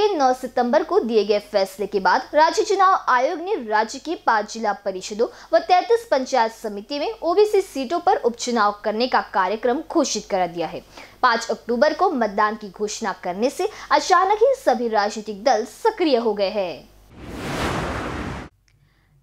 के 9 सितंबर को दिए गए फैसले के बाद राज्य चुनाव आयोग ने राज्य के पाँच जिला परिषदों व 33 पंचायत समिति में ओबीसी सीटों पर उपचुनाव करने का कार्यक्रम घोषित कर दिया है। 5 अक्टूबर को मतदान की घोषणा करने से अचानक ही सभी राजनीतिक दल सक्रिय हो गए हैं।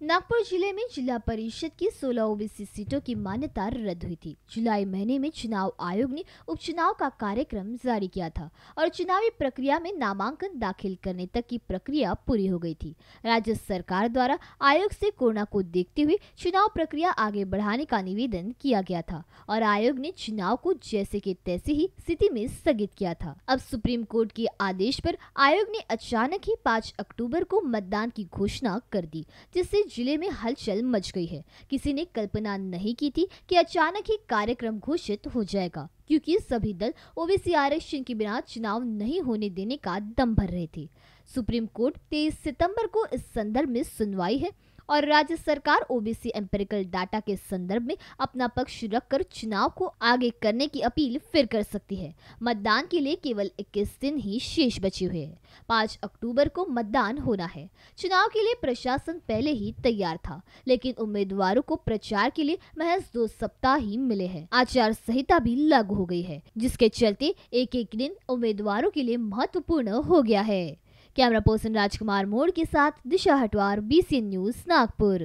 नागपुर ज़िले में जिला परिषद की 16 ओबीसी सीटों की मान्यता रद्द हुई थी। जुलाई महीने में चुनाव आयोग ने उपचुनाव का कार्यक्रम जारी किया था और चुनावी प्रक्रिया में नामांकन दाखिल करने तक की प्रक्रिया पूरी हो गई थी। राज्य सरकार द्वारा आयोग से कोरोना को देखते हुए चुनाव प्रक्रिया आगे बढ़ाने का निवेदन किया गया था और आयोग ने चुनाव को जैसे के तैसे ही स्थिति में स्थगित किया था। अब सुप्रीम कोर्ट के आदेश पर आयोग ने अचानक ही पाँच अक्टूबर को मतदान की घोषणा कर दी, जिससे ज़िले में हलचल मच गई है। किसी ने कल्पना नहीं की थी कि अचानक ही कार्यक्रम घोषित हो जाएगा, क्योंकि सभी दल ओबीसी आरक्षण के बिना चुनाव नहीं होने देने का दम भर रहे थे। सुप्रीम कोर्ट 23 सितंबर को इस संदर्भ में सुनवाई है। और राज्य सरकार ओबीसी एम्पेरिकल डाटा के संदर्भ में अपना पक्ष रखकर चुनाव को आगे करने की अपील फिर कर सकती है। मतदान के लिए केवल 21 दिन ही शेष बचे हुए हैं। पाँच अक्टूबर को मतदान होना है। चुनाव के लिए प्रशासन पहले ही तैयार था, लेकिन उम्मीदवारों को प्रचार के लिए महज दो सप्ताह ही मिले हैं। आचार संहिता भी लागू हो गई है, जिसके चलते एक एक दिन उम्मीदवारों के लिए महत्वपूर्ण हो गया है। कैमरा पर्सन राजकुमार मोड़ के साथ दिशा हटवार बीसी न्यूज़ नागपुर।